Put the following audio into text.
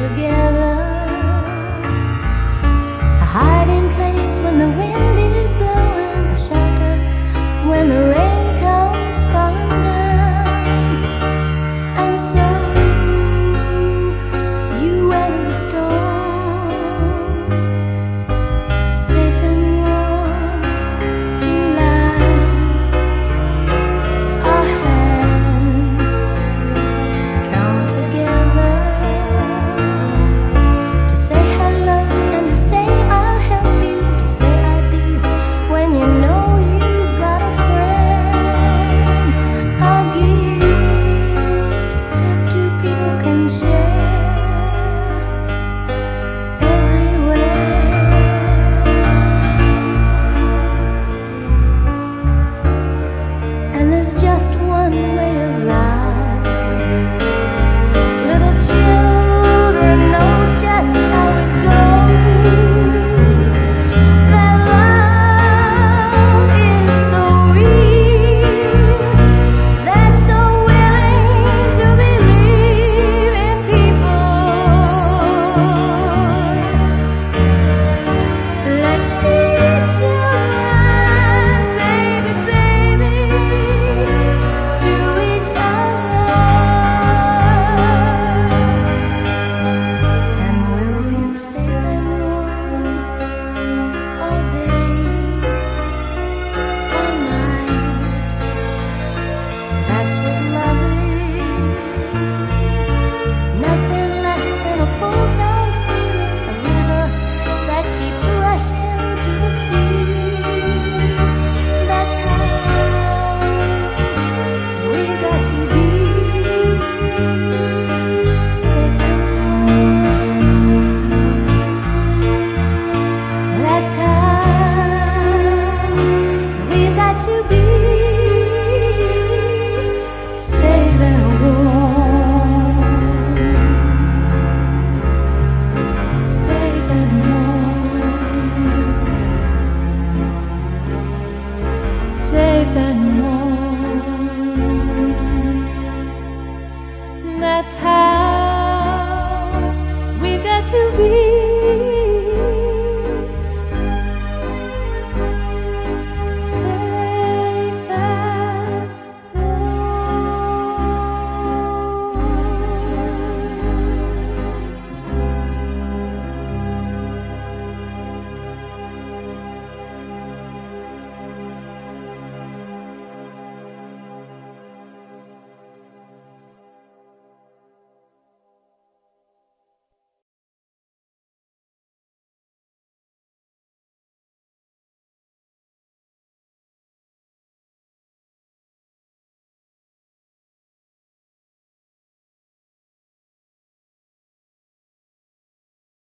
together. and more. That's how we've got to be.